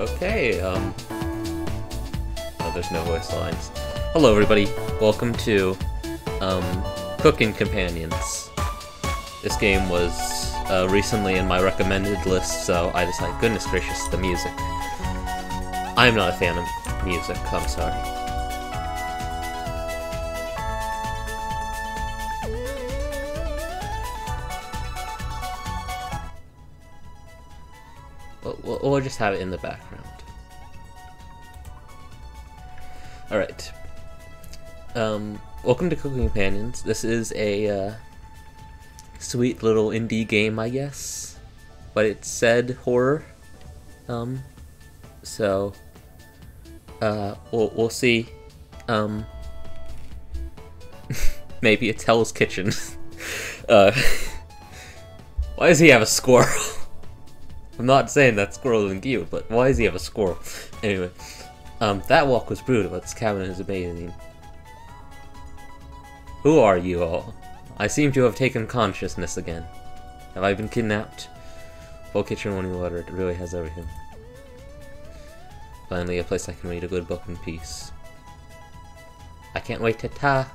Okay, um... Oh, there's no voice lines. Hello, everybody. Welcome to, um, Cooking Companions. This game was, uh, recently in my recommended list, so I decided, goodness gracious, the music. I'm not a fan of music, I'm sorry. We'll just have it in the background. Alright. Um, welcome to Cooking Companions. This is a, uh, sweet little indie game, I guess. But it said horror. Um, so, uh, we'll, we'll see. Um, maybe it's Hell's Kitchen. uh, why does he have a squirrel? I'm not saying that squirrel isn't cute, but why does he have a squirrel? Anyway, um, that walk was brutal, but this cabin is amazing. Who are you all? I seem to have taken consciousness again. Have I been kidnapped? Full kitchen running water, it really has everything. Finally, a place I can read a good book in peace. I can't wait to ta.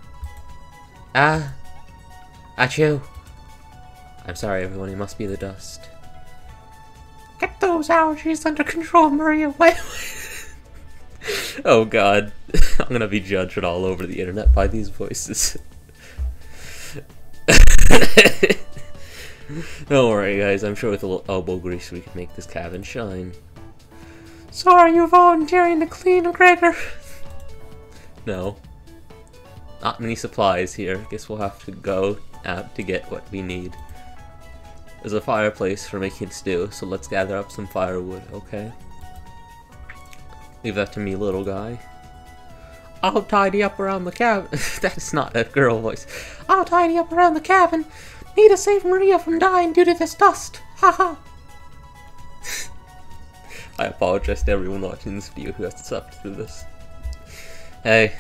Ah! Achoo! I'm sorry, everyone, it must be the dust. Get those allergies under control, Maria. Wait. oh god. I'm gonna be judged all over the internet by these voices. Don't worry, guys. I'm sure with a little elbow grease we can make this cabin shine. So are you volunteering to clean, Gregor? no. Not many supplies here. Guess we'll have to go out to get what we need. There's a fireplace for making stew, so let's gather up some firewood, okay? Leave that to me, little guy. I'll tidy up around the cabin. That's not a girl voice. I'll tidy up around the cabin. Need to save Maria from dying due to this dust. Haha. I apologize to everyone watching this video who has to suffer through this. Hey.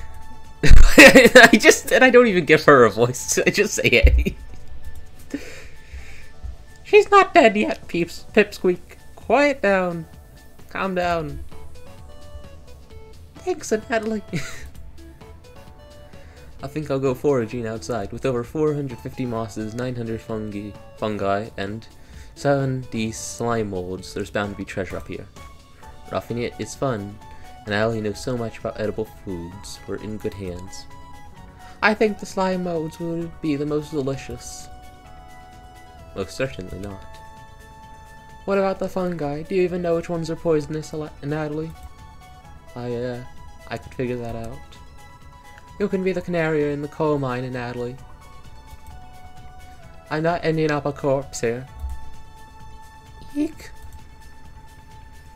I just, and I don't even give her a voice. I just say hey. She's not dead yet, peeps. Pipsqueak. Quiet down. Calm down. Thanks, Natalie. I think I'll go foraging outside. With over 450 mosses, 900 fungi, fungi, and 70 slime molds, there's bound to be treasure up here. Roughing it is fun, and Natalie knows so much about edible foods. We're in good hands. I think the slime molds will be the most delicious. Most certainly not. What about the fungi? Do you even know which ones are poisonous, Natalie? I, uh, I could figure that out. You can be the canary in the coal mine, Natalie. I'm not ending up a corpse here. Eek.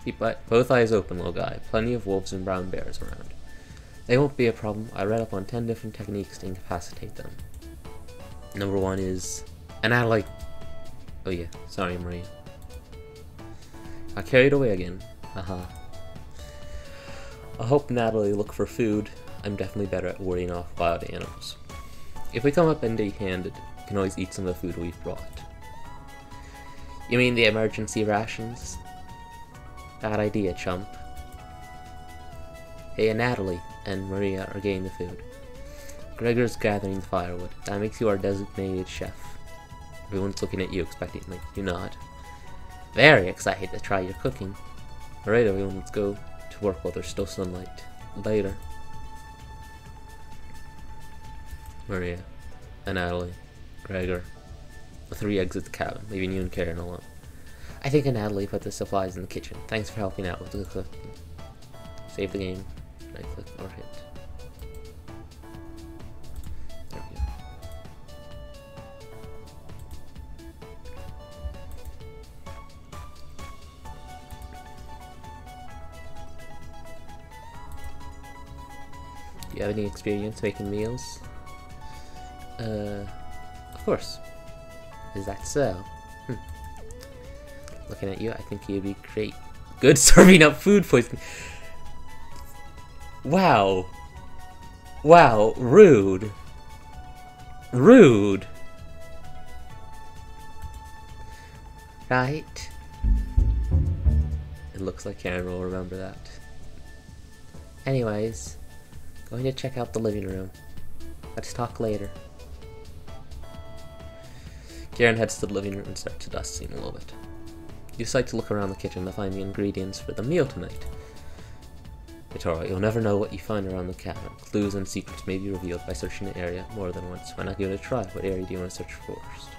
Keep both eyes open, little guy. Plenty of wolves and brown bears around. They won't be a problem. I read up on 10 different techniques to incapacitate them. Number one is... And Natalie... Oh yeah, sorry Marie. I carried away again. Haha. I hope Natalie look for food. I'm definitely better at warding off wild animals. If we come up empty-handed, we can always eat some of the food we've brought. You mean the emergency rations? Bad idea, chump. Hey, Natalie and Maria are getting the food. Gregor's gathering the firewood. That makes you our designated chef. Everyone's looking at you expectantly. You nod. Very excited to try your cooking. Alright everyone, let's go to work while there's still sunlight. Later. Maria, Natalie, Gregor. The three exit the cabin, leaving you and Karen alone. I think Natalie put the supplies in the kitchen. Thanks for helping out with the cooking. Save the game. Right click or hit. You have any experience making meals? Uh, of course. Is that so? Hm. Looking at you, I think you'd be great. Good serving up food poisoning. Wow. Wow, rude. Rude. Right? It looks like Karen will remember that. Anyways, going to check out the living room. Let's talk later. Karen heads to the living room and starts dusting a little bit. You decide to look around the kitchen to find the ingredients for the meal tonight. It's alright, you'll never know what you find around the cabinet. Clues and secrets may be revealed by searching the area more than once. Why not give it a try? What area do you want to search first?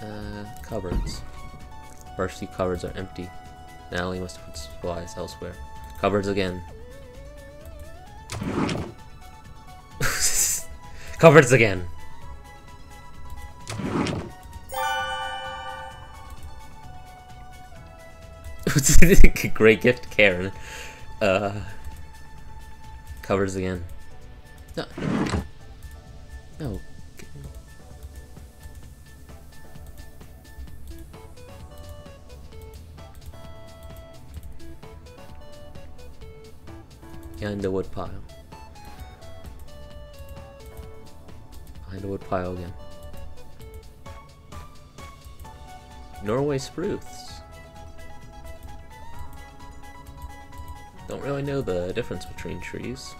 Uh, cupboards. First two cupboards are empty. You must have put supplies elsewhere. Cupboards again. cupboards again. Great gift, Karen. Uh, covers again. No. No. Behind the wood pile. Behind the wood pile again. Norway spruce. Don't really know the difference between trees.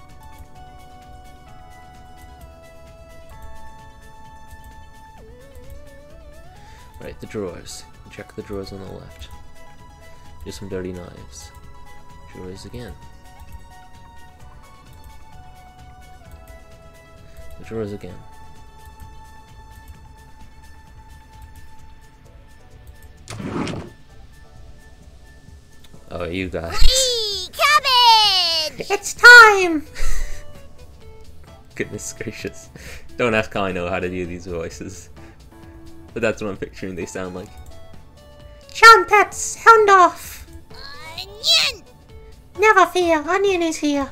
Right, the drawers. Check the drawers on the left. Just some dirty knives. Drawers again. The drawers again. Oh, you guys. Cabbage! It's time! Goodness gracious. Don't ask how I know how to do these voices. But that's what I'm picturing they sound like. Trumpets, sound off! Onion! Never fear, Onion is here.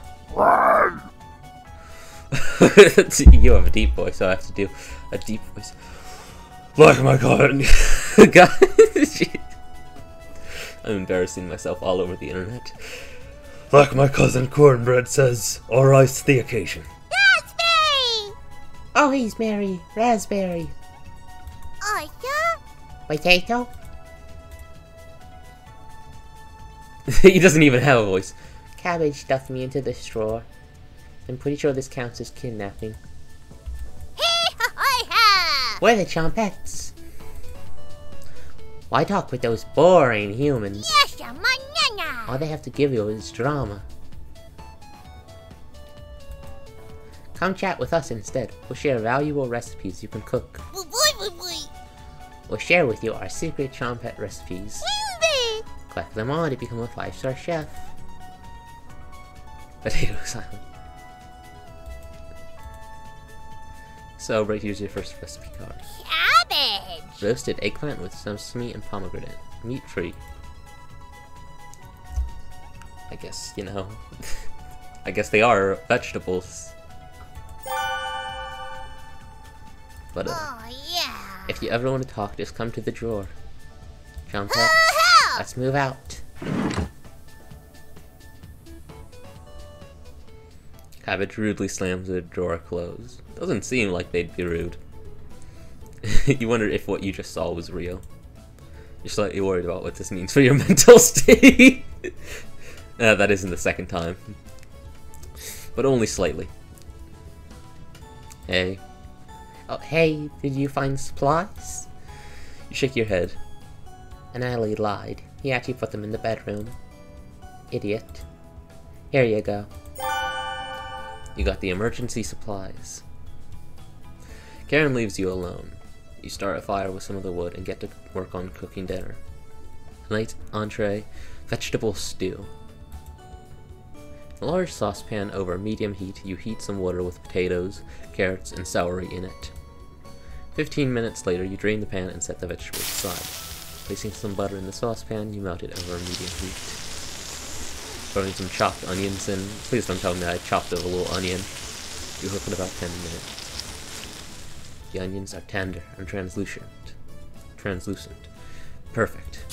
you have a deep voice, so I have to do a deep voice. Like my god. god. I'm embarrassing myself all over the internet. Like my cousin Cornbread says, or rise to the occasion. Raspberry! Oh, he's Mary. Raspberry. Oyster? Potato. he doesn't even have a voice. Cabbage stuffed me into the drawer. I'm pretty sure this counts as kidnapping. We're the Chompettes. Why talk with those boring humans? Yes! All they have to give you is drama. Come chat with us instead. We'll share valuable recipes you can cook. We'll share with you our secret Chompette recipes. Collect them all to become a five-star chef. Potato silent. So, right here's your first recipe card. Cabbage! Roasted eggplant with some sesame and pomegranate. Meat free. I guess, you know. I guess they are vegetables. But uh, Oh, yeah. If you ever want to talk, just come to the drawer. Jump help! let's move out. Cabbage rudely slams the drawer closed. Doesn't seem like they'd be rude. you wonder if what you just saw was real. You're slightly worried about what this means for your mental state. uh, that isn't the second time. But only slightly. Hey. Oh, hey, did you find supplies? You shake your head. Natalie lied. He actually put them in the bedroom. Idiot. Here you go. You got the emergency supplies. Karen leaves you alone. You start a fire with some of the wood and get to work on cooking dinner. Tonight's entree, vegetable stew. In a large saucepan over medium heat, you heat some water with potatoes, carrots, and celery in it. Fifteen minutes later, you drain the pan and set the vegetables aside. Placing some butter in the saucepan, you melt it over medium heat. Throwing some chopped onions in. Please don't tell me I chopped a little onion. You cook in about 10 minutes. The onions are tender and translucent. Translucent. Perfect.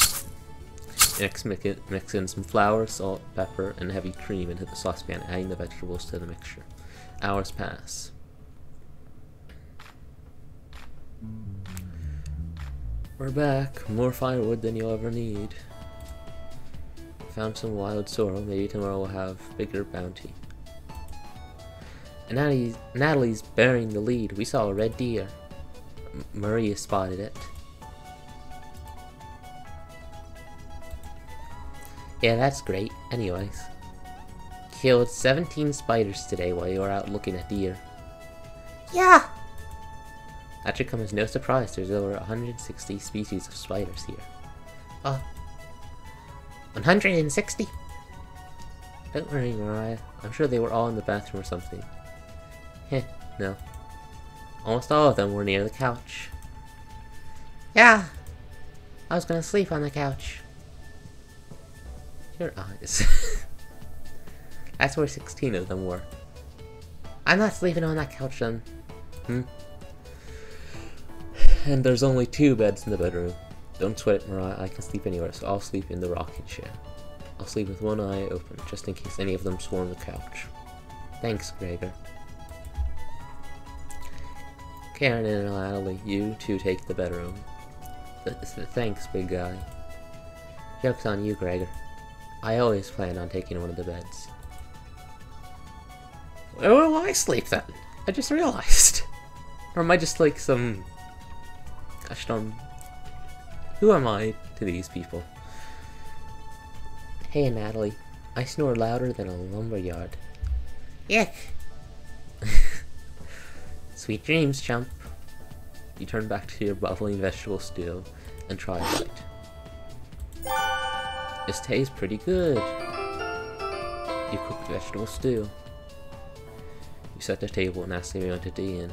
Next, mix in some flour, salt, pepper, and heavy cream into the saucepan, adding the vegetables to the mixture. Hours pass. We're back. More firewood than you'll ever need. Found some wild sorrel. Maybe tomorrow we'll have bigger bounty. And Natalie's, Natalie's bearing the lead. We saw a red deer. M Maria spotted it. Yeah, that's great. Anyways. Killed 17 spiders today while you were out looking at deer. Yeah! That should come as no surprise. There's over 160 species of spiders here. Uh, 160? Don't worry, Mariah. I'm sure they were all in the bathroom or something. Heh, no. Almost all of them were near the couch. Yeah. I was gonna sleep on the couch. Your eyes. That's where 16 of them were. I'm not sleeping on that couch then. Hmm? And there's only two beds in the bedroom. Don't sweat it, Mariah. I can sleep anywhere, so I'll sleep in the rocking chair. I'll sleep with one eye open, just in case any of them swarm the couch. Thanks, Gregor. Karen and Natalie, you two take the bedroom. Th th thanks, big guy. Joke's on you, Gregor. I always plan on taking one of the beds. Where will I sleep then? I just realized. Or am I just like some... Gosh darn... Who am I to these people? Hey, Natalie. I snore louder than a lumberyard. Yuck. Sweet dreams, chump. You turn back to your bubbling vegetable stew and try a bite. This tastes pretty good. You cooked vegetable stew. You set the table and asked everyone to dig in.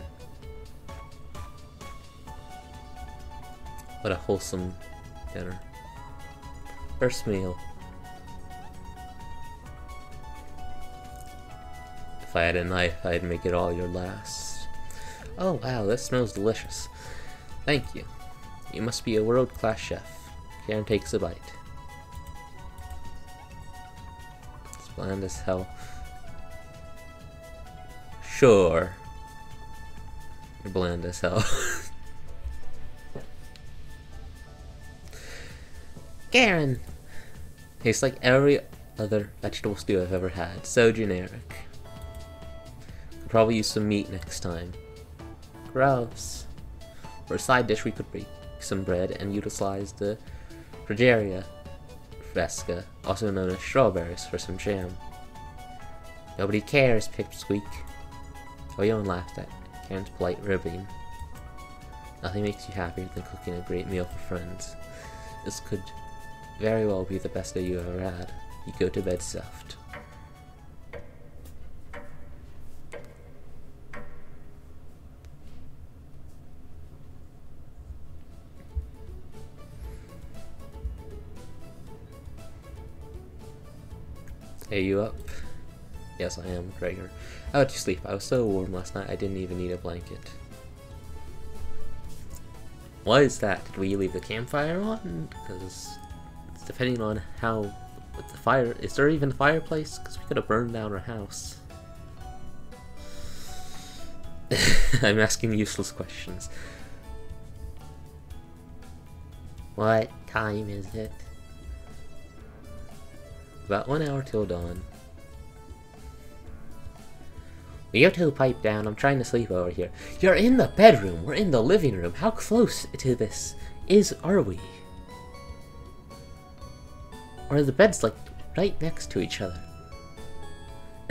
What a wholesome dinner. First meal. If I had a knife, I'd make it all your last. Oh wow, this smells delicious. Thank you. You must be a world-class chef. Karen takes a bite. It's bland as hell. Sure. You're bland as hell. Karen! Tastes like every other vegetable stew I've ever had. So generic. Could probably use some meat next time. Gross. For a side dish, we could bake some bread and utilize the Fragaria vesca, also known as strawberries, for some jam. Nobody cares, Pipsqueak. Oh, Oyon laughed at Karen's polite ribbing. Nothing makes you happier than cooking a great meal for friends. This could very well be the best day you ever had. You go to bed soft. Hey, you up? Yes, I am, Gregor. How did you sleep? I was so warm last night I didn't even need a blanket. What is that? Did we leave the campfire on? Because depending on how the fire, is there even a fireplace? Because we could have burned down our house. I'm asking useless questions. What time is it? About one hour till dawn. You two pipe down? I'm trying to sleep over here. You're in the bedroom. We're in the living room. How close to this is are we? Or the bed's like right next to each other.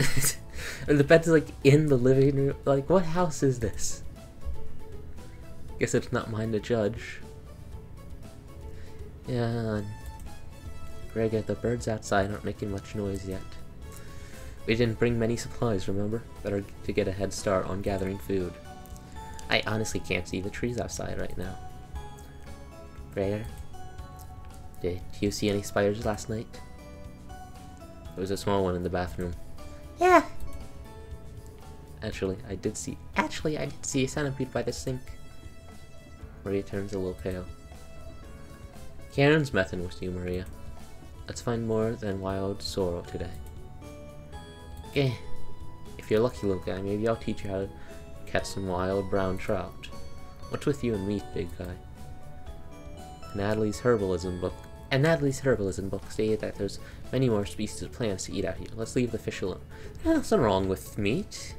and the bed's like in the living room. Like, what house is this? Guess it's not mine to judge. Yeah. Gregor, the birds outside aren't making much noise yet. We didn't bring many supplies, remember? Better to get a head start on gathering food. I honestly can't see the trees outside right now. Gregor, did you see any spiders last night? There was a small one in the bathroom. Yeah. Actually, I did see. Actually, I did see a centipede by the sink. Maria turns a little pale. Karen's messing with you, Maria. Let's find more than wild sorrel today. Okay. If you're lucky, little guy, maybe I'll teach you how to catch some wild brown trout. What's with you and meat, big guy? Natalie's herbalism book And Natalie's herbalism book stated that there's many more species of plants to eat out here. Let's leave the fish alone. There's nothing wrong with meat.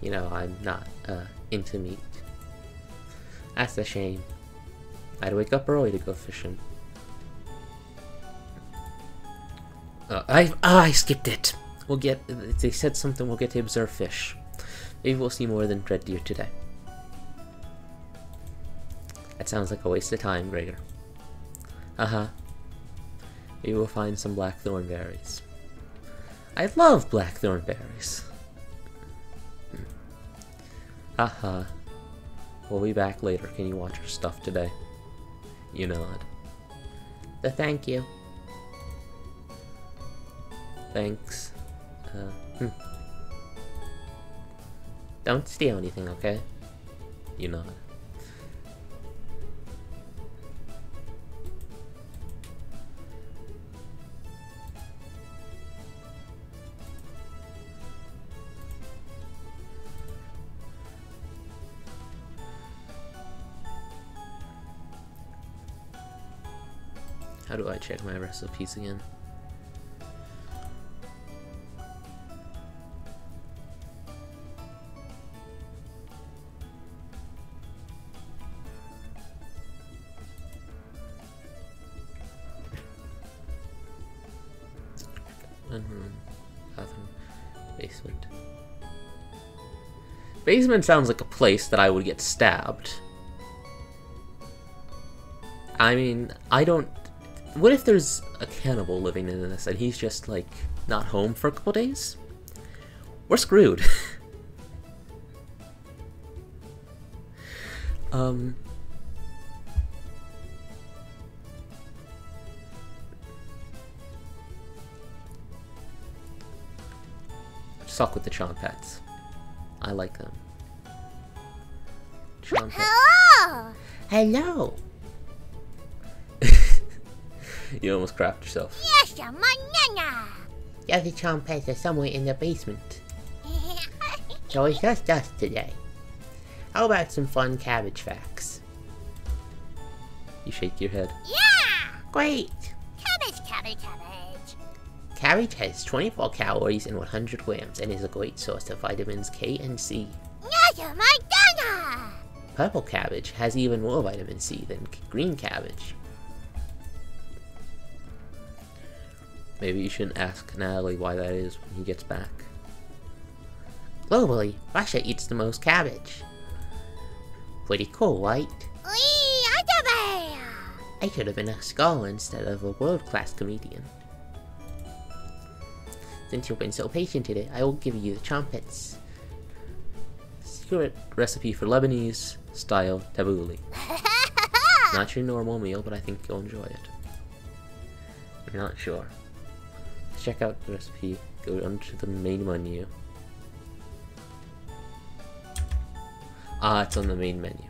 You know, I'm not uh, into meat. That's a shame. I'd wake up early to go fishing. Uh, I ah, I skipped it. We'll get. They said something. We'll get to observe fish. Maybe we'll see more than red deer today. That sounds like a waste of time, Gregor. Uh huh. We'll find some blackthorn berries. I love blackthorn berries. Hmm. Haha. We'll be back later. Can you watch our stuff today? You nod. The thank you. Thanks. Uh, hmm. Don't steal anything, okay? You nod. How do I check my recipes again? Mm-hmm. Basement. Basement sounds like a place that I would get stabbed. I mean, I don't. What if there's a cannibal living in this and he's just like not home for a couple days? We're screwed. um. Suck with the Chompettes. I like them. Chompettes. Hello. Hello. You almost crapped yourself. Yes, manana. The other Chompettes are somewhere in the basement. So it's just us today. How about some fun cabbage facts? You shake your head. yeah. Great! Cabbage, cabbage, cabbage. Cabbage has 24 calories and 100 grams and is a great source of vitamins K and C. Yes, manana. Purple cabbage has even more vitamin C than green cabbage. Maybe you shouldn't ask Natalie why that is when he gets back. Globally, Russia eats the most cabbage. Pretty cool, right? I could have been a scholar instead of a world-class comedian. Since you've been so patient today, I will give you the trumpets. Secret recipe for Lebanese style tabbouleh. Not your normal meal, but I think you'll enjoy it. I'm not sure. To check out the recipe, go onto the main menu. Ah, it's on the main menu.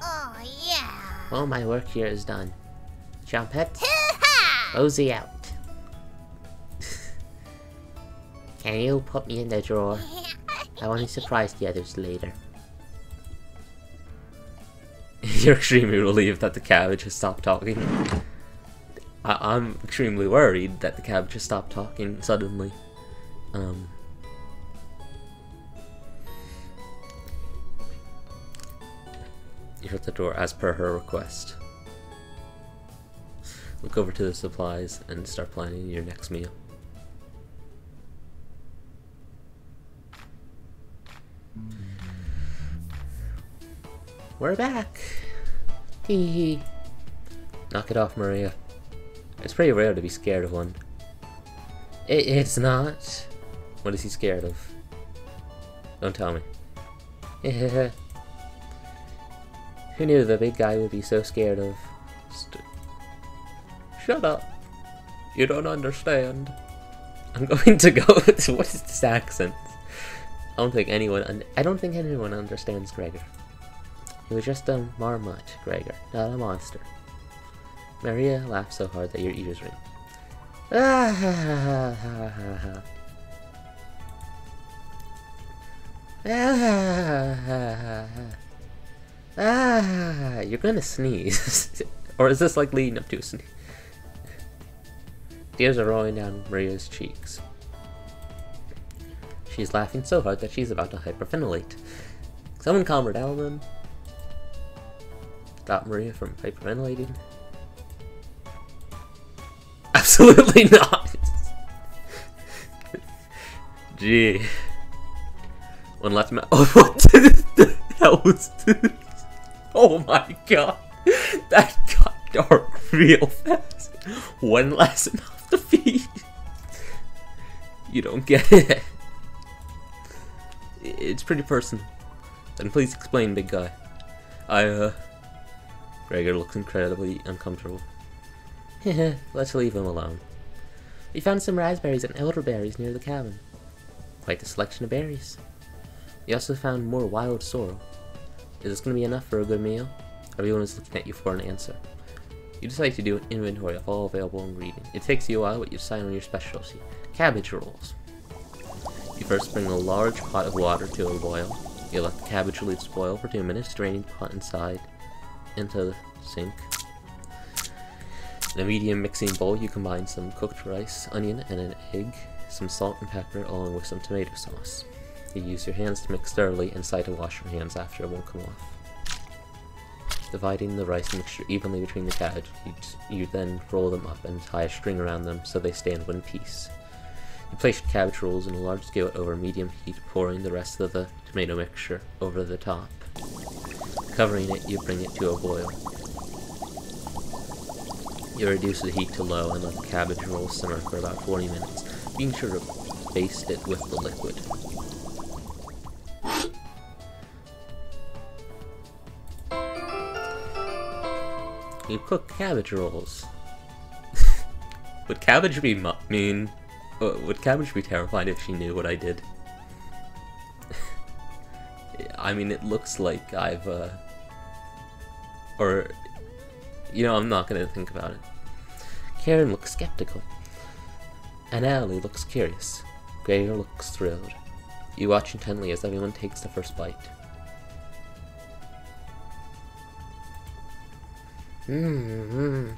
Oh, yeah. Well, my work here is done. Hoo-ha. Rosie out. Can you put me in the drawer? I want to surprise the others later. You're extremely relieved that the cabbage has stopped talking. I- I'm extremely worried that the cab just stopped talking suddenly. Um. You shut the door as per her request. Look over to the supplies and start planning your next meal. We're back. Hee hee. Knock it off, Maria. It's pretty rare to be scared of one. It, it's not. What is he scared of? Don't tell me. Who knew the big guy would be so scared of? St- Shut up. You don't understand. I'm going to go what is this accent? I don't think anyone. I don't think anyone understands Gregor. He was just a marmot, Gregor, not a monster. Maria laughed so hard that your ears ring. Ah, ha, ha, ha, ha, ha. Ah. Ah, you're gonna sneeze. or is this like leading up to a sneeze? Tears are rolling down Maria's cheeks. She's laughing so hard that she's about to hyperventilate. Someone calm her down then. Stop Maria from hyperventilating. Absolutely not! Gee. One last ma- Oh, what hell was? Oh my god. That got dark real fast. One lesson off the feed. You don't get it. It's pretty personal. Then please explain, big guy. I, uh... Gregor looks incredibly uncomfortable. Let's leave him alone. We found some raspberries and elderberries near the cabin. Quite the selection of berries. We also found more wild sorrel. Is this going to be enough for a good meal? Everyone is looking at you for an answer. You decide to do an inventory of all available ingredients. It takes you a while, but you decide on your specialty. Cabbage rolls. You first bring a large pot of water to a boil. You let the cabbage leaves boil for two minutes, draining the pot inside into the sink. In a medium mixing bowl, you combine some cooked rice, onion, and an egg, some salt and pepper, along with some tomato sauce. You use your hands to mix thoroughly and decide to wash your hands after it won't come off. Dividing the rice mixture evenly between the cabbage, you, you then roll them up and tie a string around them so they stand in one piece. You place your cabbage rolls in a large skillet over medium heat, pouring the rest of the tomato mixture over the top. Covering it, you bring it to a boil. You reduce the heat to low and let the cabbage rolls simmer for about 40 minutes, being sure to baste it with the liquid. You cook cabbage rolls. would cabbage be mean? Uh, would cabbage be terrified if she knew what I did? I mean, it looks like I've, uh, or, you know, I'm not gonna think about it. Karen looks skeptical. Natalie looks curious. Gregor looks thrilled. You watch intently as everyone takes the first bite. Mmm.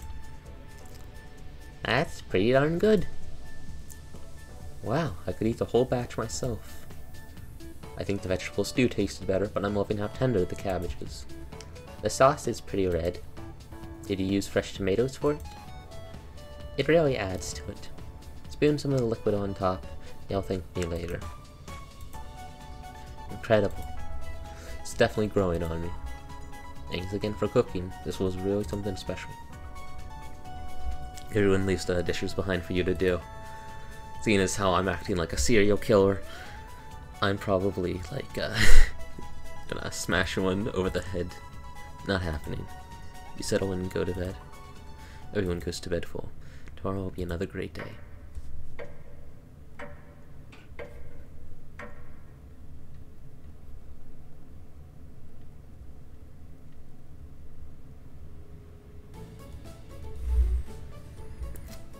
That's pretty darn good. Wow, I could eat the whole batch myself. I think the vegetable stew tasted better, but I'm loving how tender the cabbage is. The sauce is pretty red. Did you use fresh tomatoes for it? It really adds to it. Spoon some of the liquid on top. You'll thank me later. Incredible. It's definitely growing on me. Thanks again for cooking. This was really something special. Everyone leaves the dishes behind for you to do. Seeing as how I'm acting like a serial killer, I'm probably like uh, gonna smash one over the head. Not happening. You settle and go to bed. Everyone goes to bed full. Tomorrow will be another great day.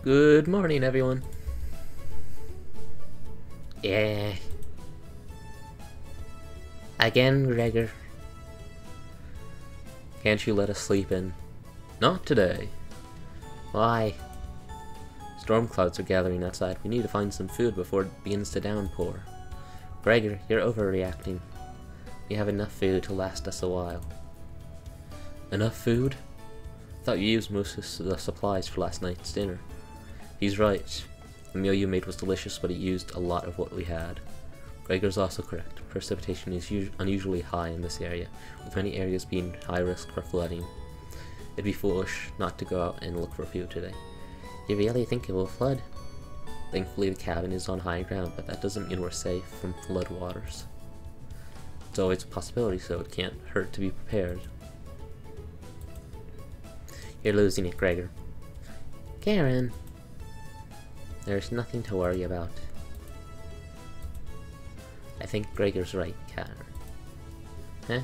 Good morning, everyone. Yeah. Again, Gregor. Can't you let us sleep in? Not today. Why? Storm clouds are gathering outside. We need to find some food before it begins to downpour. Gregor, you're overreacting. We have enough food to last us a while. Enough food? Thought you used most of the supplies for last night's dinner. He's right. The meal you made was delicious, but it used a lot of what we had. Gregor's also correct. Precipitation is unusually high in this area, with many areas being high risk for flooding. It'd be foolish not to go out and look for food today. You really think it will flood? Thankfully, the cabin is on high ground, but that doesn't mean we're safe from flood waters. It's always a possibility, so it can't hurt to be prepared. You're losing it, Gregor. Karen! There's nothing to worry about. I think Gregor's right, Karen. Huh?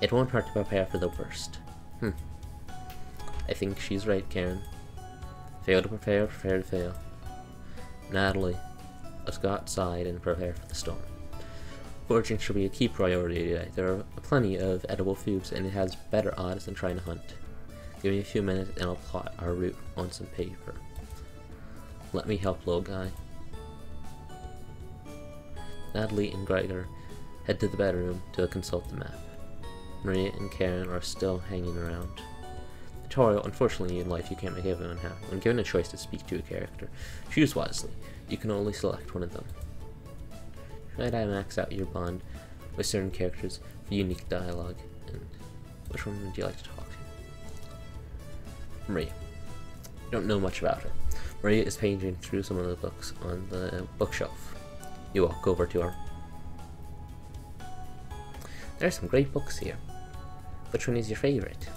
It won't hurt to prepare for the worst. Hmm. I think she's right, Karen. Fail to prepare, prepare to fail. Natalie, let's go outside and prepare for the storm. Foraging should be a key priority today. There are plenty of edible foods, and it has better odds than trying to hunt. Give me a few minutes, and I'll plot our route on some paper. Let me help, little guy. Natalie and Gregor head to the bedroom to consult the map. Maria and Karen are still hanging around. Tutorial, unfortunately in life you can't make everyone happy. When given a choice to speak to a character, choose wisely. You can only select one of them. Should I max out your bond with certain characters for unique dialogue? And which one would you like to talk to? Maria. You don't know much about her. Maria is paging through some of the books on the bookshelf. You walk over to her. There are some great books here. Which one is your favorite?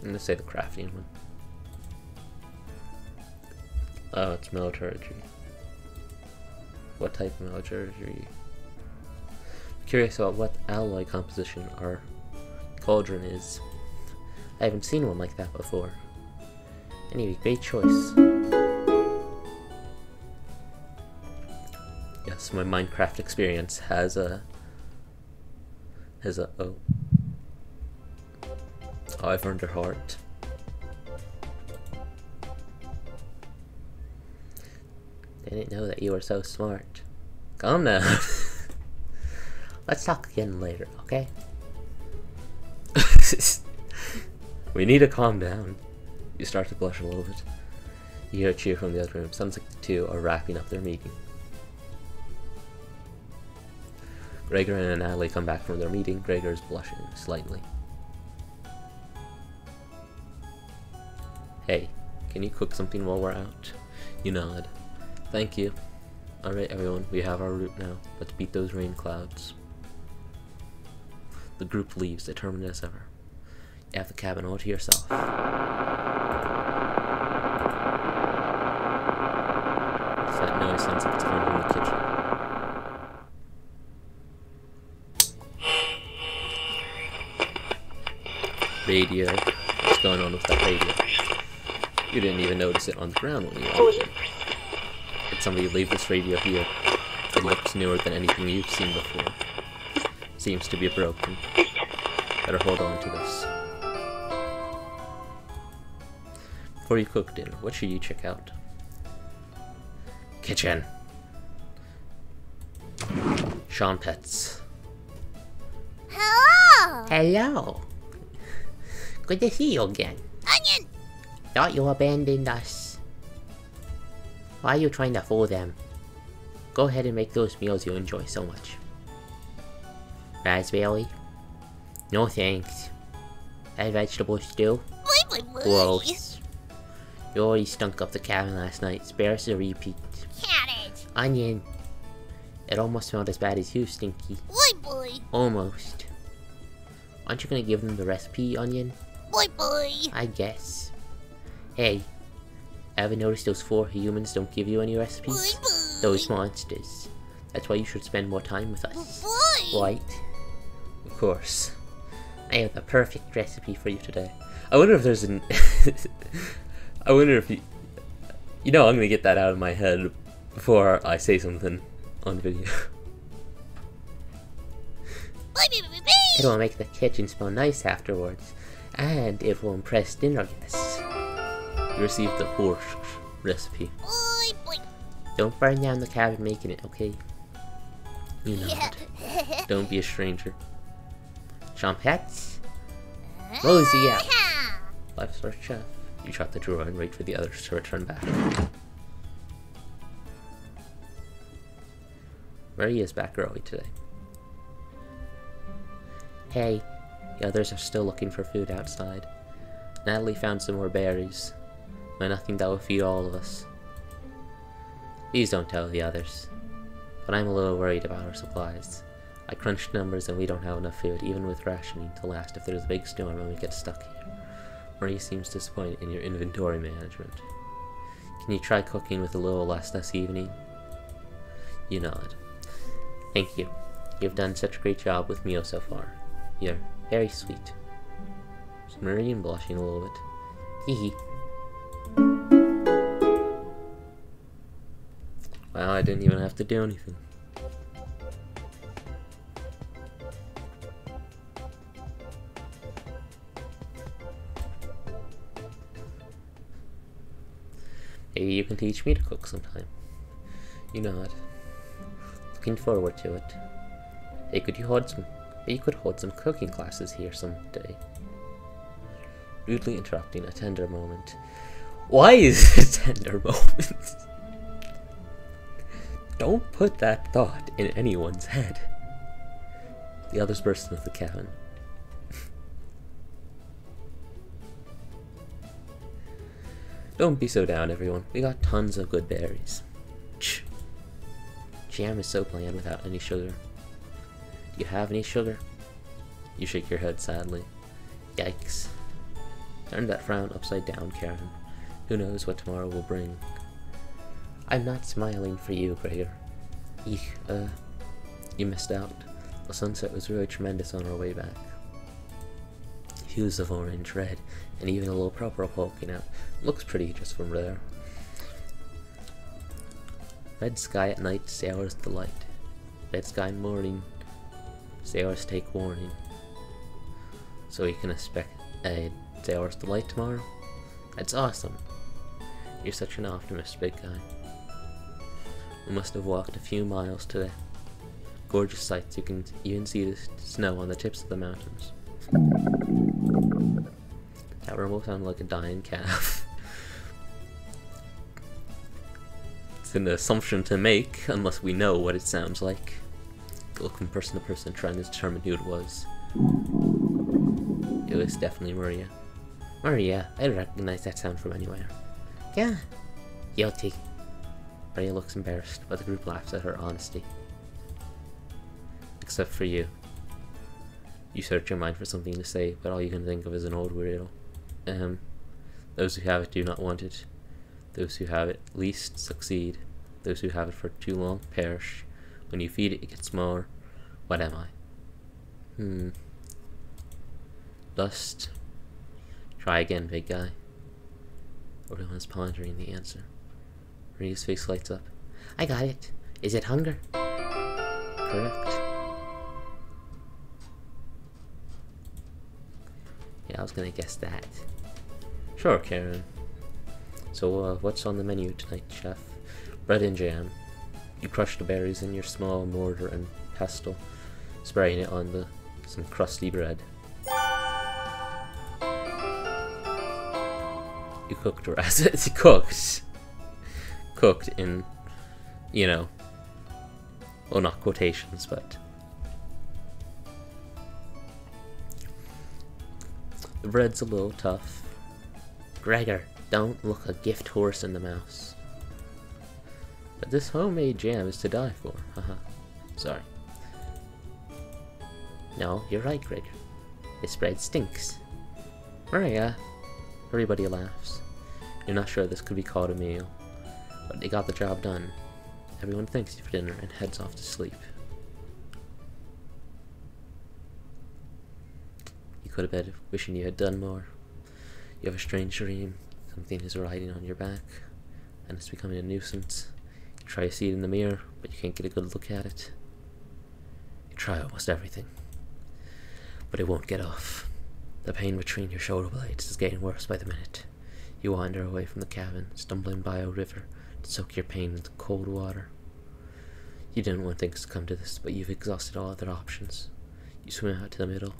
I'm gonna say the crafting one. Oh, it's metallurgy. What type of metallurgy? Curious about what alloy composition our cauldron is. I haven't seen one like that before. Anyway, great choice. Yes, my Minecraft experience has a has a oh. oh I've earned her heart. Didn't know that you were so smart. Calm down. Let's talk again later, okay? we need to calm down. You start to blush a little bit. You hear a cheer from the other room. Sounds like the two are wrapping up their meeting. Gregor and Natalie come back from their meeting. Gregor is blushing slightly. Hey, can you cook something while we're out? You nod. Thank you. Alright everyone, we have our route now. Let's beat those rain clouds. The group leaves, determined as ever. You have the cabin all to yourself. That noise sounds like it's coming from the kitchen. Radio. What's going on with that radio? You didn't even notice it on the ground when you oh, walked in. Did somebody leave this radio here? It looks newer than anything you've seen before. Seems to be broken. Better hold on to this. Before you cook dinner, what should you check out? Kitchen. Chompettes. Hello! Hello. Good to see you again. Onion! Thought you abandoned us. Why are you trying to fool them? Go ahead and make those meals you enjoy so much. Raspberry? No thanks. That vegetable stew? Gross. You already stunk up the cabin last night. Spare us a repeat. Cabbage! Onion. It almost smelled as bad as you, Stinky. Boy, boy! Almost. Aren't you gonna give them the recipe, Onion? Boy, boy! I guess. Hey, ever noticed those four humans don't give you any recipes? boy! Those monsters. That's why you should spend more time with us. Boy! Right? Of course. I have the perfect recipe for you today. I wonder if there's an. I wonder if you. You know, I'm gonna get that out of my head before I say something on video. Boy, boy, boy, boy! It will make the kitchen smell nice afterwards, and it will impress dinner guests. You received the borscht recipe. Boy, boy! Don't burn down the cabin making it, okay? You know Yeah. it. Don't be a stranger. Chompettes? Rosie out. Ah. Life source chef. You shut the drawer and wait for the others to return back. Marie is back early today. Hey, the others are still looking for food outside. Natalie found some more berries, but nothing that will feed all of us. Please don't tell the others. But I'm a little worried about our supplies. I crunched numbers and we don't have enough food, even with rationing, to last if there's a big storm and we get stuck here. Marie seems disappointed in your inventory management. Can you try cooking with a little less this evening? You nod. Thank you. You've done such a great job with meals so far. You're very sweet. Is Marie blushing a little bit? Hee hee. Wow, I didn't even have to do anything. Maybe you can teach me to cook sometime. You know it. Looking forward to it. Hey, could you hold some? You could hold some cooking classes here someday. Rudely interrupting a tender moment. Why is it a tender moment? Don't put that thought in anyone's head. The others burst into the cabin. Don't be so down, everyone. We got tons of good berries. Ch. Jam is so bland without any sugar. Do you have any sugar? You shake your head sadly. Yikes. Turn that frown upside down, Karen. Who knows what tomorrow will bring. I'm not smiling for you, Gregor. Eek, uh, you missed out. The sunset was really tremendous on our way back. Hues of orange, red, and even a little purple poking out. Looks pretty just from there. Red sky at night, sailors delight. Red sky in morning, sailors take warning. So we can expect a sailor's delight tomorrow? That's awesome. You're such an optimist, big guy. We must have walked a few miles today. Gorgeous sights, you can even see the snow on the tips of the mountains. That rumble sounded like a dying calf. it's an assumption to make, unless we know what it sounds like. Go from person to person trying to determine who it was. It was definitely Maria. Maria, I recognize that sound from anywhere. Yeah. Guilty. Maria looks embarrassed, but the group laughs at her honesty. Except for you. You search your mind for something to say, but all you can think of is an old riddle. Um, those who have it do not want it. Those who have it least succeed. Those who have it for too long perish. When you feed it, it gets more. What am I? Hmm. Dust. Try again, big guy. Everyone is pondering the answer. Maria's face lights up. I got it. Is it hunger? Correct. Yeah, I was gonna guess that. Sure, Karen. So, uh, what's on the menu tonight, chef? Bread and jam. You crush the berries in your small mortar and pestle, spraying it on the some crusty bread. You cooked as it's cooked. Cooked in, you know, well, not quotations, but the bread's a little tough. Gregor, don't look a gift horse in the mouse. But this homemade jam is to die for. Haha. Sorry. No, you're right, Gregor. This bread stinks. Maria. Everybody laughs. You're not sure this could be called a meal, but they got the job done. Everyone thanks you for dinner and heads off to sleep. You could have been wishing you had done more. You have a strange dream. Something is riding on your back, and it's becoming a nuisance. Try to see it in the mirror, but you can't get a good look at it. You try almost everything, but it won't get off. The pain between your shoulder blades is getting worse by the minute. You wander away from the cabin, stumbling by a river to soak your pain in the cold water. You didn't want things to come to this, but you've exhausted all other options. You swim out to the middle.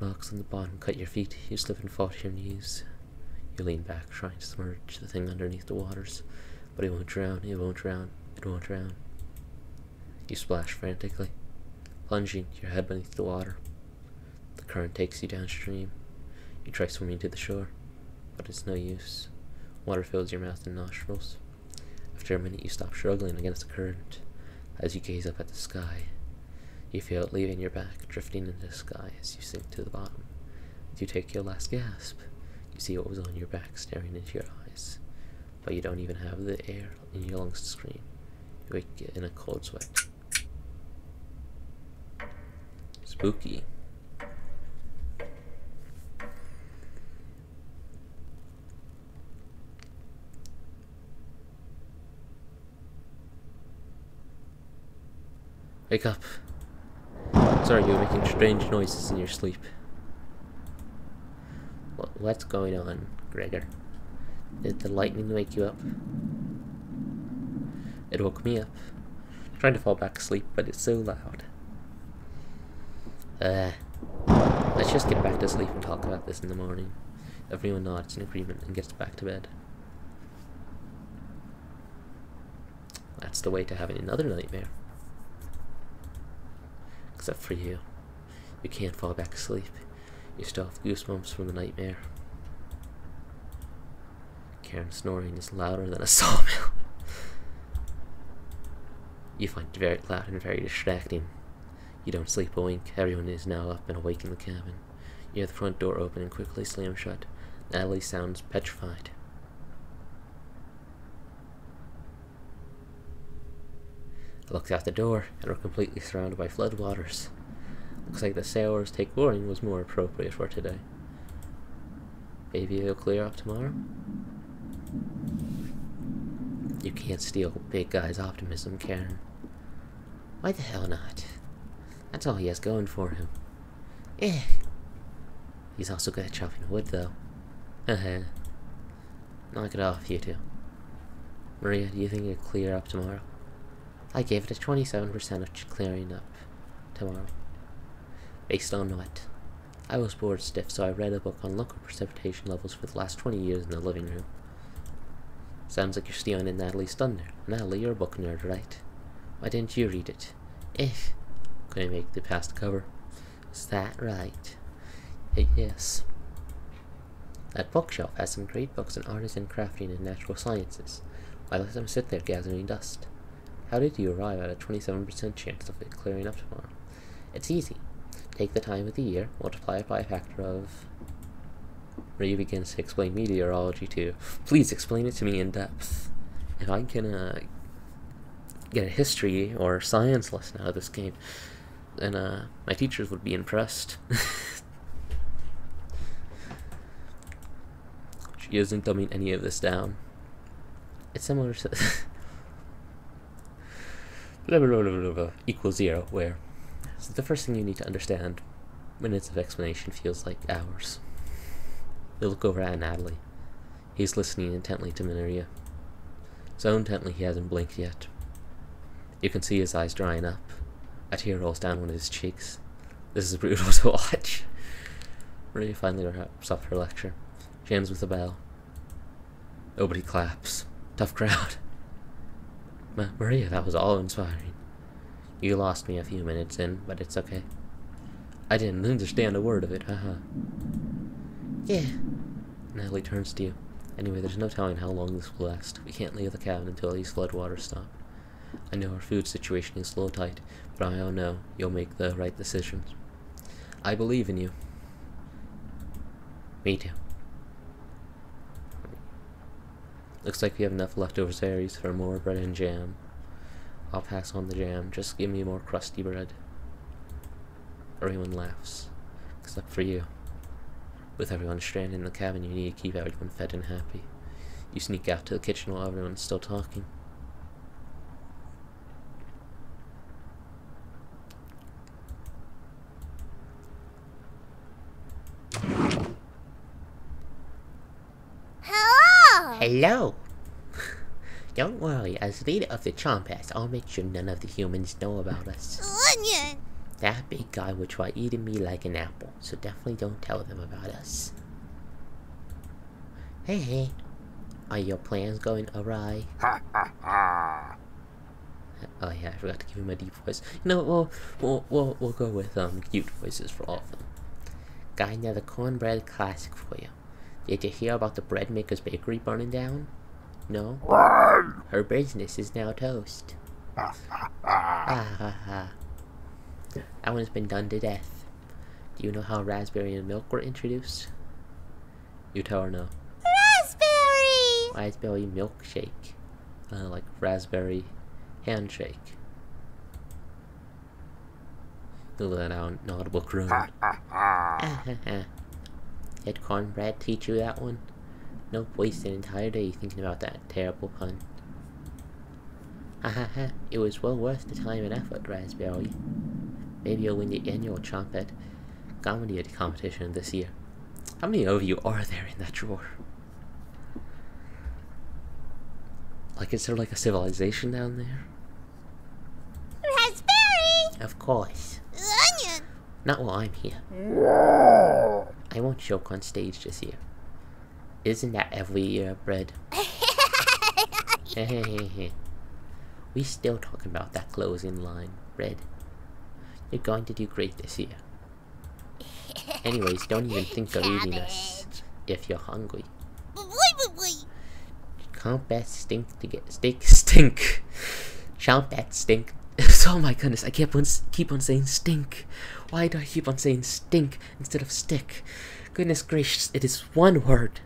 Rocks on the bottom cut your feet. You slip and fall to your knees. You lean back, trying to submerge the thing underneath the waters, but it won't drown, it won't drown, it won't drown. You splash frantically, plunging your head beneath the water. The current takes you downstream. You try swimming to the shore, but it's no use. Water fills your mouth and nostrils. After a minute, you stop struggling against the current. As you gaze up at the sky, you feel it leaving your back, drifting into the sky as you sink to the bottom. As you take your last gasp, you see what was on your back staring into your eyes, but you don't even have the air in your lungs to scream. You wake in a cold sweat. Spooky. Wake up. Sorry, you're making strange noises in your sleep. What's going on, Gregor? Did the lightning wake you up? It woke me up. I'm trying to fall back asleep, but it's so loud. Uh, let's just get back to sleep and talk about this in the morning. Everyone nods in agreement and gets back to bed. That's the way to having another nightmare. Except for you. You can't fall back asleep. You still have goosebumps from the nightmare. Karen's snoring is louder than a sawmill. you find it very loud and very distracting. You don't sleep a wink. Everyone is now up and awake in the cabin. You hear the front door open and quickly slam shut. Natalie sounds petrified. I looked out the door and we're completely surrounded by floodwaters. Looks like the sailors take warning was more appropriate for today. Maybe it'll clear up tomorrow? You can't steal big guy's optimism, Karen. Why the hell not? That's all he has going for him. Eh. He's also good at chopping wood, though. Haha. Knock it off, you two. Maria, do you think it'll clear up tomorrow? I gave it a 27% of clearing up tomorrow. Based on what? I was bored stiff, so I read a book on local precipitation levels for the last 20 years in the living room. Sounds like you're stealing in Natalie's thunder. Natalie, you're a book nerd, right? Why didn't you read it? Eh. Couldn't make the past cover. Is that right? Eh, yes. That bookshelf has some great books on artisan crafting and natural sciences. Why let them sit there gathering dust? How did you arrive at a 27% chance of it clearing up tomorrow? It's easy. Take the time of the year, multiply it by a factor of... Marie begins to explain meteorology to. Please explain it to me in depth. If I can uh, get a history or science lesson out of this game, then uh, my teachers would be impressed. she isn't dumbing any of this down. It's similar to blah, blah, blah, blah, equals zero, where so the first thing you need to understand minutes of explanation feels like hours. You look over at Natalie. He's listening intently to Mineria. So intently he hasn't blinked yet. You can see his eyes drying up. A tear rolls down one of his cheeks. This is brutal to watch. Maria finally wraps up her lecture. She ends with a bell. Nobody claps. Tough crowd. Ma Maria, that was all inspiring. You lost me a few minutes in, but it's okay. I didn't understand a word of it, haha. Yeah. Natalie turns to you. Anyway, there's no telling how long this will last. We can't leave the cabin until these floodwaters stop. I know our food situation is low tight, but I know you'll make the right decisions. I believe in you. Me too. Looks like we have enough leftover berries for more bread and jam. I'll pass on the jam. Just give me more crusty bread. Everyone laughs. Except for you. With everyone stranded in the cabin, you need to keep everyone fed and happy. You sneak out to the kitchen while everyone's still talking. Hello! Hello! Don't worry, as leader of the Chompettes, I'll make sure none of the humans know about us. Onion! That big guy will try eating me like an apple, so definitely don't tell them about us. Hey, hey. Are your plans going awry? oh yeah, I forgot to give him a deep voice. No, we'll, we'll, we'll, we'll go with um cute voices for all of them. Got another cornbread classic for you. Did you hear about the bread maker's bakery burning down? No? Her business is now toast. ah ha ha. That one's been done to death. Do you know how raspberry and milk were introduced? You tell her no. Raspberry! Raspberry milkshake. Uh, like raspberry handshake. Let out an audible groan. Did cornbread teach you that one? Nope, waste an entire day thinking about that terrible pun. Ha ha ha, it was well worth the time and effort, Raspberry. Maybe you'll win the annual Chompette Comedy competition this year. How many of you are there in that drawer? Like, is there like a civilization down there? Raspberry! Of course. Onion! Not while I'm here. I won't joke on stage this year. Isn't that every year, Bread? we still talking about that closing line, Bread. You're going to do great this year. Anyways, don't even think of eating us if you're hungry. Boy, boy, boy. Count that stink to get steak stink. Count that stink. oh my goodness, I keep on keep on saying stink. Why do I keep on saying stink instead of stick? Goodness gracious, it is one word.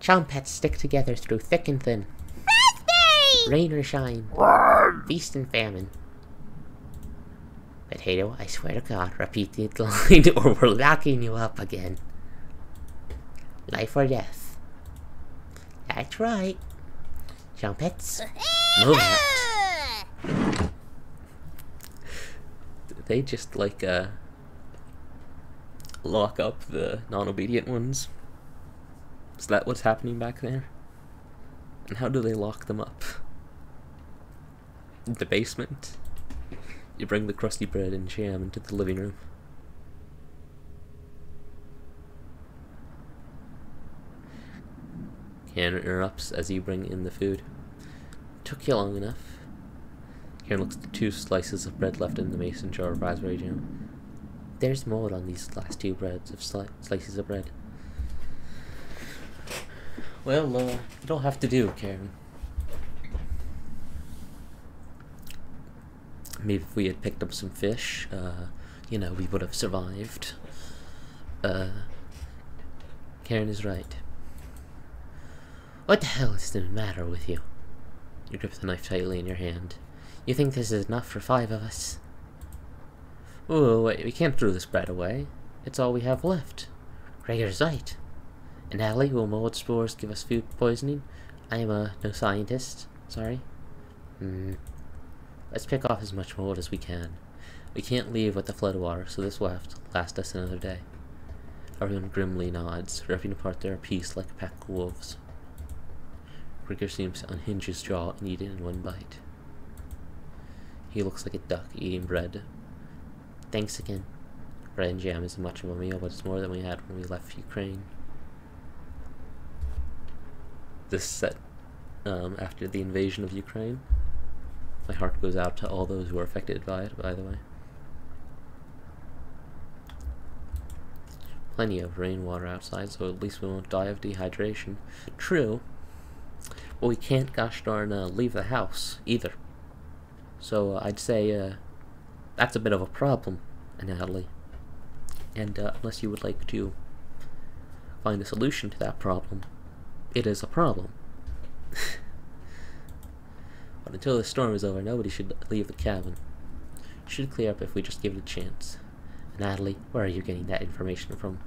Chompettes stick together through thick and thin, Raspberry! rain or shine, feast and famine. Potato, I swear to God, repeat the line or we're locking you up again. Life or death. That's right. Chompettes, move out. They just like uh lock up the non-obedient ones. Is that what's happening back there? And how do they lock them up? The basement? You bring the crusty bread and jam into the living room. Karen interrupts as you bring in the food. Took you long enough. Karen looks at the two slices of bread left in the mason jar of raspberry jam. There's mold on these last two breads of sli- slices of bread. Well, uh, you don't have to do, Karen. Maybe if we had picked up some fish, uh, you know, we would have survived. Uh, Karen is right. What the hell is the matter with you? You grip the knife tightly in your hand. You think this is enough for five of us? Oh, wait, we can't throw this bread away. It's all we have left. Gregor's right. And Natalie, will mold spores give us food poisoning? I am a no scientist. Sorry. Hmm. Let's pick off as much mold as we can. We can't leave with the flood water, so this will have to last us another day. Everyone grimly nods, ripping apart their piece like a pack of wolves. Gregor seems to unhinge his jaw and eat it in one bite. He looks like a duck eating bread. Thanks again. Bread and jam isn't much of a meal, but it's more than we had when we left Ukraine. This set um, after the invasion of Ukraine. My heart goes out to all those who are affected by it, by the way. Plenty of rainwater outside, so at least we won't die of dehydration. True, but we can't gosh darn uh, leave the house either. So uh, I'd say uh, that's a bit of a problem, Natalie. And uh, unless you would like to find a solution to that problem, it is a problem. but until the storm is over, nobody should leave the cabin. Should clear up if we just give it a chance. Natalie, where are you getting that information from?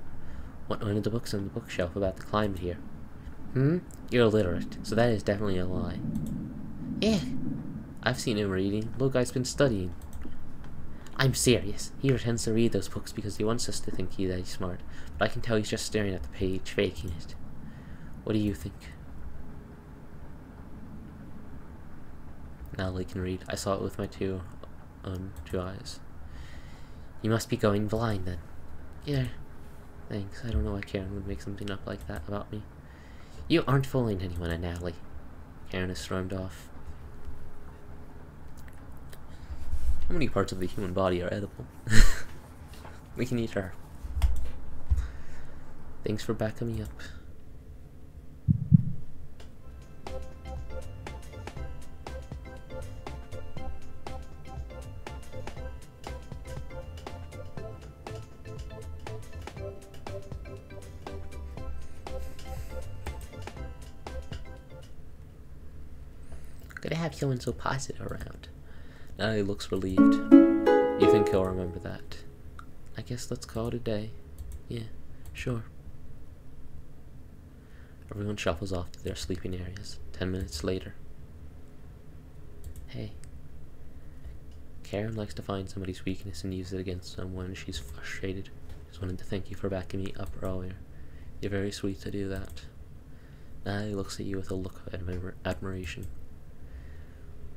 What one of the books on the bookshelf about the climate here? Hmm? You're illiterate, so that is definitely a lie. Eh. I've seen him reading. Little guy's been studying. I'm serious. He pretends to read those books because he wants us to think he's that smart, but I can tell he's just staring at the page, faking it. What do you think? Natalie can read. I saw it with my two, um, two eyes. You must be going blind then. Yeah. Thanks. I don't know why Karen would make something up like that about me. You aren't fooling anyone, Natalie. Karen has stormed off. How many parts of the human body are edible? we can eat her. Thanks for backing me up. Someone so positive around. Now he looks relieved. You think he'll remember that? I guess let's call it a day. Yeah, sure. Everyone shuffles off to their sleeping areas. Ten minutes later. Hey. Karen likes to find somebody's weakness and use it against when she's frustrated. Just wanted to thank you for backing me up earlier. You're very sweet to do that. Now he looks at you with a look of admir- admiration.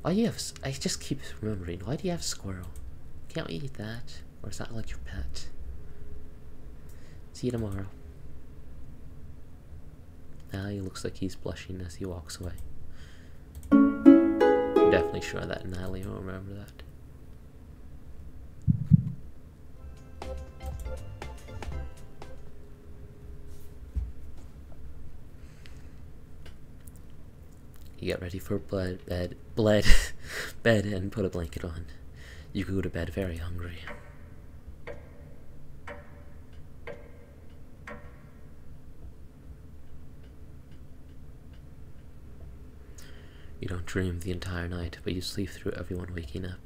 Why do you have? I just keep remembering. Why do you have squirrel? Can't we eat that? Or is that like your pet? See you tomorrow. Natalie looks like he's blushing as he walks away. I'm definitely sure that Natalie will remember that. You get ready for bed, bed, bled, bed, and put a blanket on. You go to bed very hungry. You don't dream the entire night, but you sleep through everyone waking up.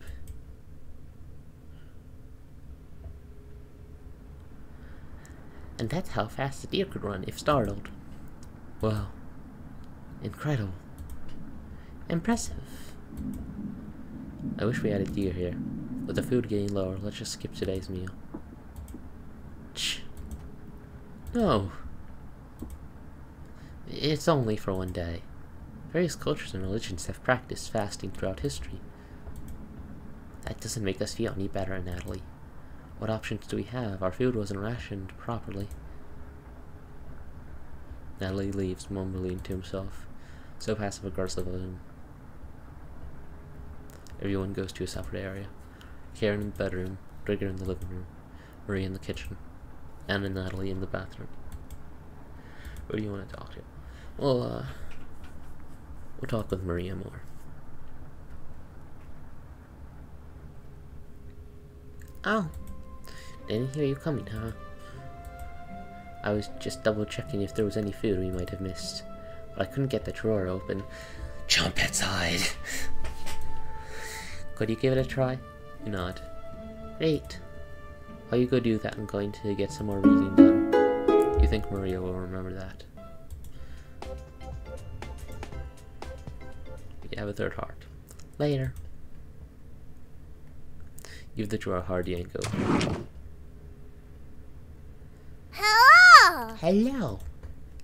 And that's how fast a deer could run if startled. Wow. Incredible. Impressive. I wish we had a deer here. With the food getting lower, let's just skip today's meal. Shh. No. It's only for one day. Various cultures and religions have practiced fasting throughout history. That doesn't make us feel any better, Natalie. What options do we have? Our food wasn't rationed properly. Natalie leaves, mumbling to himself, so passive aggressive of him. Everyone goes to a separate area. Karen in the bedroom, Gregor in the living room, Marie in the kitchen, Anna and Natalie in the bathroom. Who do you want to talk to? Well, uh, we'll talk with Maria more. Oh, didn't hear you coming, huh? I was just double checking if there was any food we might have missed, but I couldn't get the drawer open. Jump inside! Could you give it a try? You nod. Great. While you go do that, I'm going to get some more reading done. You think Maria will remember that? You have a third heart. Later. Give the drawer a hard yank open. Hello! Hello.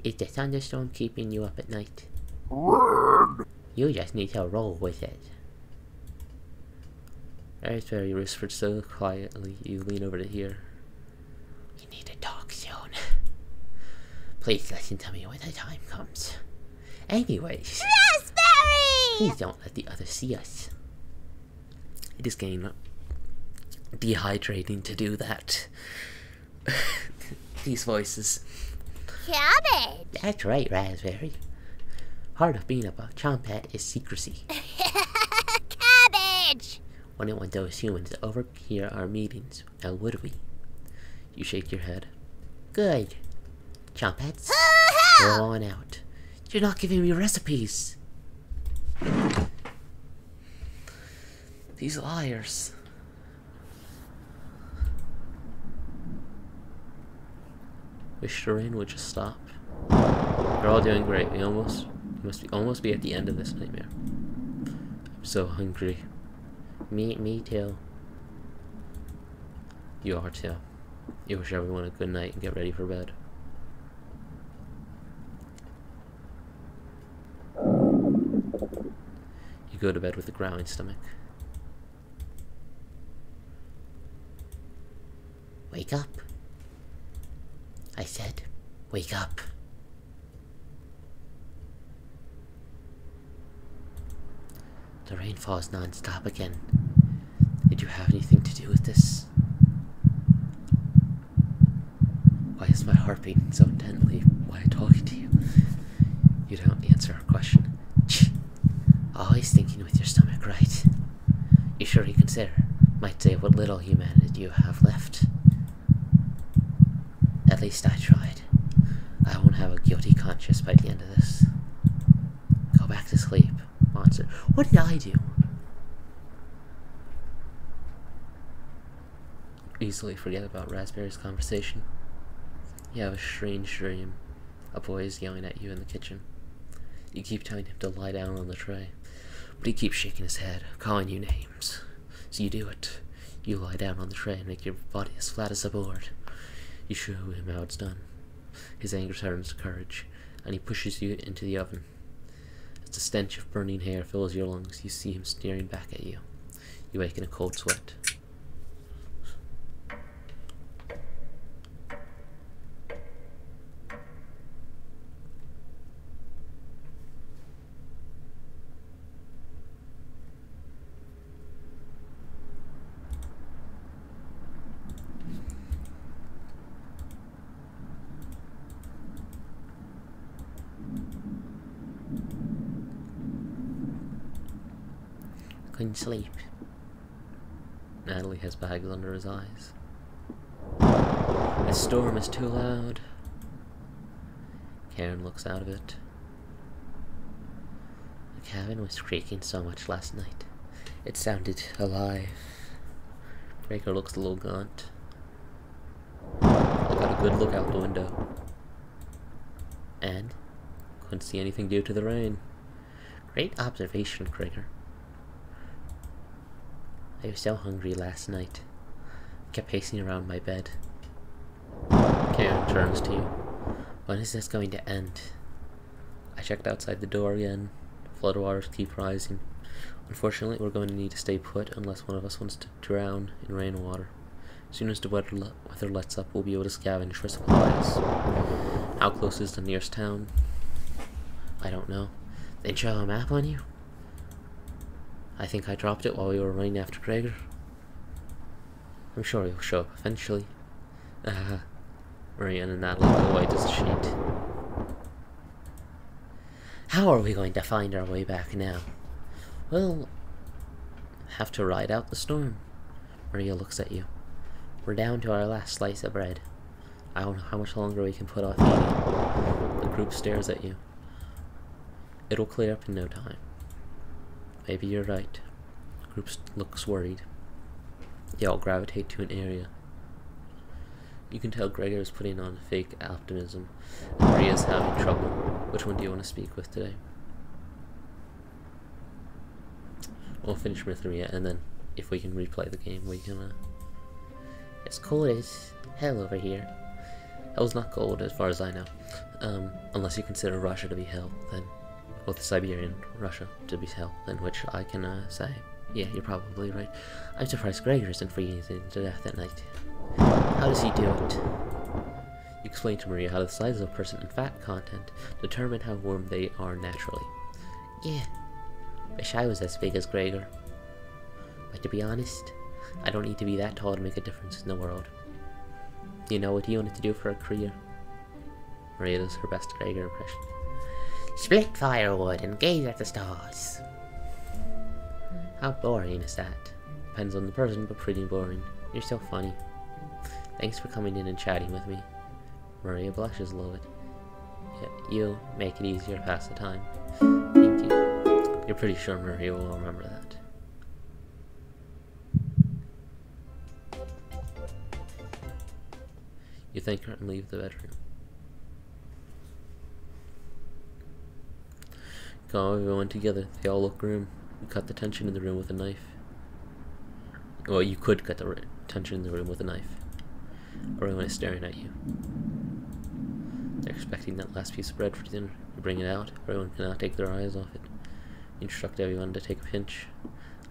Is the thunderstorm keeping you up at night? You just need to roll with it. Raspberry whispered so quietly you lean over to hear. We need to talk soon. Please listen to me when the time comes. Anyways, Raspberry! please don't let the others see us. It is getting dehydrating to do that. These voices. Cabbage! That's right, Raspberry. Part of being a Chompette is secrecy. Cabbage! Wouldn't want those humans to overhear our meetings, now would we? You shake your head. Good. Chompettes, go on out. You're not giving me recipes. These liars. Wish the rain would just stop. We're all doing great. We almost must be almost be at the end of this nightmare. I'm so hungry. Me me too. You are too. You wish everyone a good night and get ready for bed. You go to bed with a growling stomach. Wake up. I said, wake up. The rain falls non-stop again. Did you have anything to do with this? Why is my heart beating so intently while I'm talking to you? You don't answer a question. Always thinking with your stomach, right? You sure you consider? Might say what little humanity you have left. At least I tried. I won't have a guilty conscience by the end of this. Go back to sleep, monster. What did I do? Easily forget about Raspberry's conversation. You have a strange dream. A boy is yelling at you in the kitchen. You keep telling him to lie down on the tray, But he keeps shaking his head, calling you names. So you do it. You lie down on the tray and make your body as flat as a board. You show him how it's done. His anger turns to courage, and he pushes you into the oven. As the stench of burning hair fills your lungs, you see him staring back at you. You wake in a cold sweat. Couldn't sleep. Natalie has bags under his eyes. The storm is too loud. Karen looks out of it. The cabin was creaking so much last night. It sounded alive. Breaker looks a little gaunt. I got a good look out the window. And couldn't see anything due to the rain. Great observation, Gregor. I was so hungry last night. I kept pacing around my bed. Karen turns to you. When is this going to end? I checked outside the door again. Floodwaters keep rising. Unfortunately, we're going to need to stay put unless one of us wants to drown in rainwater. As soon as the weather, le weather lets up, we'll be able to scavenge for supplies. How close is the nearest town? I don't know. They show a map on you? I think I dropped it while we were running after Gregor. I'm sure he'll show up eventually. Ah, Maria and Natalie go white as a sheet. How are we going to find our way back now? Well, have to ride out the storm. Maria looks at you. We're down to our last slice of bread. I don't know how much longer we can put off eating. The group stares at you. It'll clear up in no time. Maybe you're right. Group looks worried. They all gravitate to an area. You can tell Gregor is putting on fake optimism, Maria's having trouble. Which one do you want to speak with today? We'll finish with Maria, and then if we can replay the game, we can. Uh... It's cold as hell over here. Hell's not cold, as far as I know. Um, unless you consider Russia to be hell, then both Siberian Russia to be hell, in which I can uh, say, yeah, you're probably right. I'm surprised Gregor isn't freezing to death at night. How does he do it? You explain to Maria how the size of a person and fat content determine how warm they are naturally. Yeah, wish I was as big as Gregor. But to be honest, I don't need to be that tall to make a difference in the world. You know what he wanted to do for a career? Maria does her best Gregor impression. Split firewood and gaze at the stars. How boring is that? Depends on the person, but pretty boring. You're so funny. Thanks for coming in and chatting with me. Maria blushes a little bit. Yeah, you make it easier to pass the time. Thank you. You're pretty sure Maria will remember that. You thank her and leave the bedroom. Go everyone together. They all look grim. You cut the tension in the room with a knife. Well, you could cut the tension in the room with a knife. Everyone is staring at you. They're expecting that last piece of bread for dinner. You bring it out. Everyone cannot take their eyes off it. You instruct everyone to take a pinch.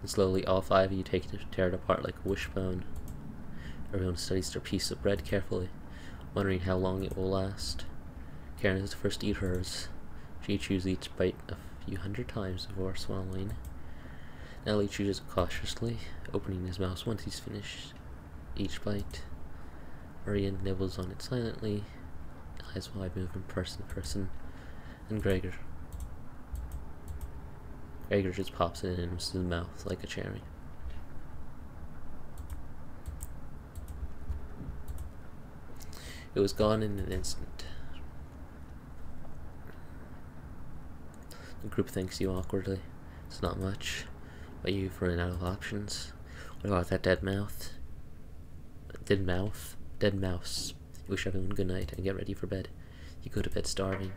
And slowly, all five of you take it, tear it apart like a wishbone. Everyone studies their piece of bread carefully, wondering how long it will last. Karen is the first to eat hers. She chews each bite a hundred times before swallowing. Nellie chews it cautiously, opening his mouth once he's finished each bite. Maria nibbles on it silently, eyes wide from person to person, and Gregor. Gregor just pops it in his mouth like a cherry. It was gone in an instant. Group thanks you awkwardly. It's not much, but you've run out of options. What about that dead mouth? Dead mouth? Dead mouse. Wish everyone good night and get ready for bed. You go to bed starving.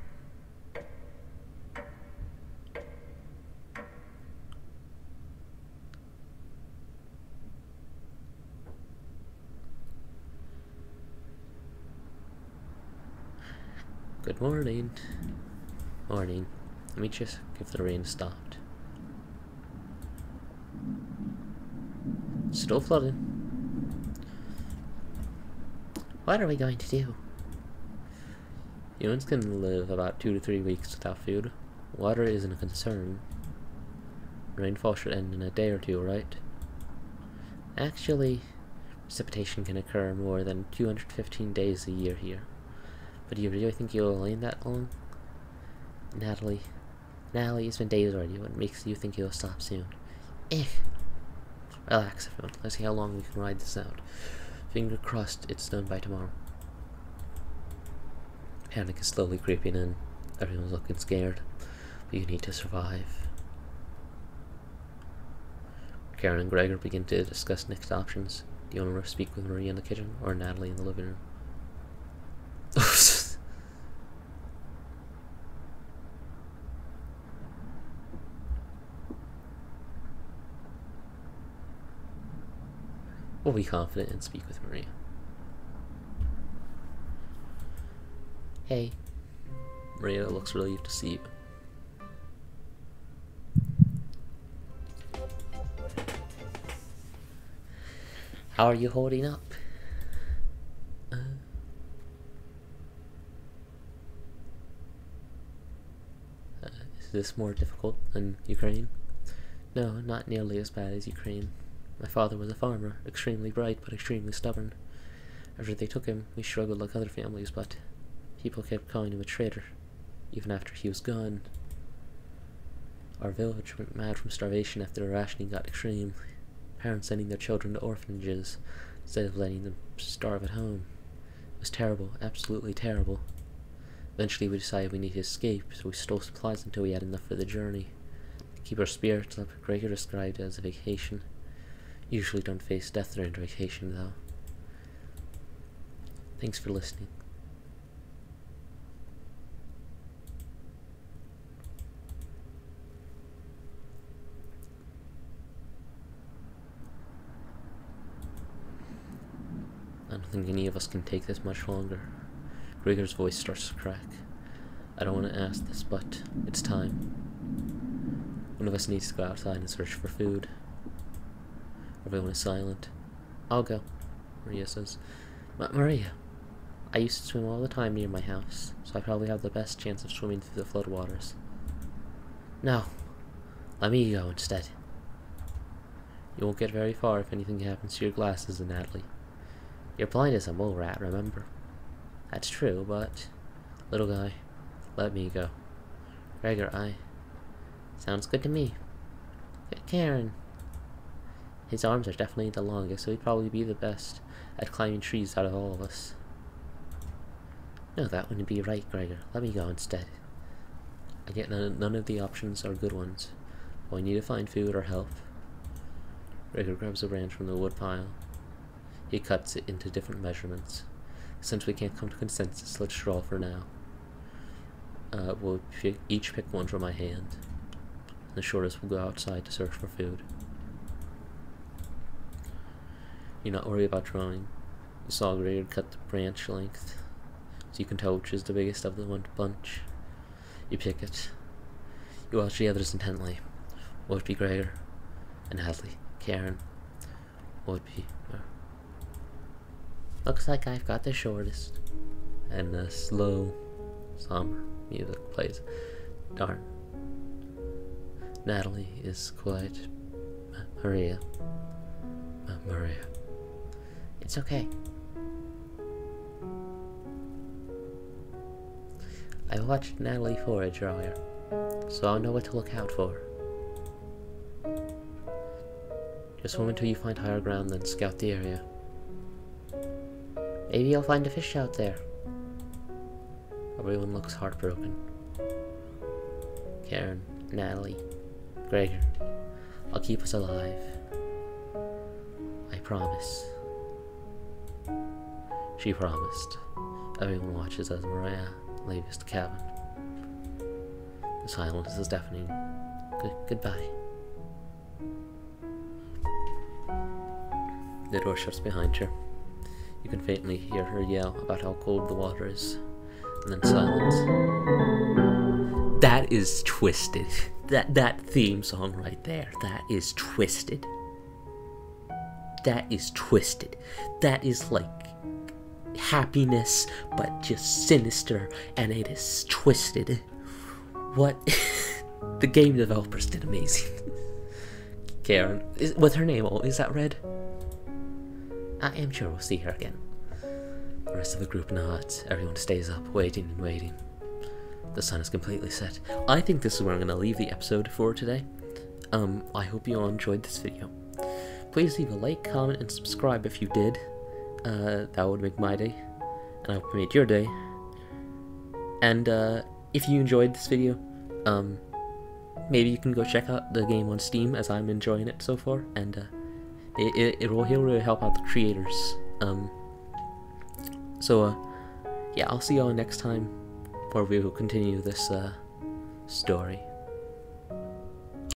Good morning. Morning. Let me just if the rain stopped. Still flooding. What are we going to do? Humans can live about two to three weeks without food. Water isn't a concern. Rainfall should end in a day or two, right? Actually, precipitation can occur more than 215 days a year here. But do you really think you'll lay that long? Natalie. Natalie, it's been days already. What makes you think you'll stop soon? Eh. Relax, everyone. Let's see how long we can ride this out. Finger crossed it's done by tomorrow. Panic is slowly creeping in. Everyone's looking scared. But you need to survive. Karen and Gregor begin to discuss next options. Do you want to speak with Marie in the kitchen or Natalie in the living room? We'll be confident and speak with Maria. Hey. Maria looks relieved to see you. How are you holding up? Uh, uh, is this more difficult than Ukraine? No, not nearly as bad as Ukraine. My father was a farmer, extremely bright but extremely stubborn. After they took him, we struggled like other families, but people kept calling him a traitor, even after he was gone. Our village went mad from starvation after the rationing got extreme parents sending their children to orphanages instead of letting them starve at home. It was terrible, absolutely terrible. Eventually we decided we needed to escape, so we stole supplies until we had enough for the journey. To keep our spirits up, Gregor described it as a vacation. Usually don't face death during vacation, though. Thanks for listening. I don't think any of us can take this much longer. Gregor's voice starts to crack. I don't want to ask this, but it's time. One of us needs to go outside and search for food. Everyone is silent. I'll go, Maria says. Maria, I used to swim all the time near my house, so I probably have the best chance of swimming through the floodwaters. No, let me go instead. You won't get very far if anything happens to your glasses, Natalie. You're blind as a mole rat, remember? That's true, but... Little guy, let me go. Gregor, I... Sounds good to me. Karen. His arms are definitely the longest, so he'd probably be the best at climbing trees out of all of us. No, that wouldn't be right, Gregor. Let me go instead. I get none, none of the options are good ones. But we need to find food or help. Gregor grabs a branch from the wood pile he cuts it into different measurements. Since we can't come to consensus, let's draw for now. Uh, we'll each pick one from my hand. And the shortest will go outside to search for food. You're not worried about drawing. You saw Gregor cut the branch length, so you can tell which is the biggest of the one bunch. You pick it. You watch the others intently. What would be Gregor? And Hadley, Karen. What would be uh, Looks like I've got the shortest. And the slow, somber music plays. Darn. Natalie is quite. Maria. Uh, Maria. It's okay. I watched Natalie forage earlier, so I'll know what to look out for. Just swim until you find higher ground, then scout the area. Maybe you'll find a fish out there. Everyone looks heartbroken. Karen, Natalie, Gregor, I'll keep us alive. I promise. She promised. Everyone watches as Mariah leaves the cabin. The silence is deafening. Good goodbye. The door shuts behind her. You can faintly hear her yell about how cold the water is. And then silence. That is twisted. That that theme song right there. That is twisted. That is twisted. That is like happiness, but just sinister, and it is twisted. What? the game developers did amazing. Karen, is, with her name, oh, is that red? I am sure we'll see her again. The rest of the group nods. Everyone stays up, waiting and waiting. The sun is completely set. I think this is where I'm going to leave the episode for today. Um, I hope you all enjoyed this video. Please leave a like, comment, and subscribe if you did. Uh, that would make my day. And I hope it made your day. And, uh, if you enjoyed this video, um, maybe you can go check out the game on Steam as I'm enjoying it so far. And, uh, it, it, it will really help out the creators. Um, so, uh, yeah, I'll see y'all next time where we will continue this, uh, story.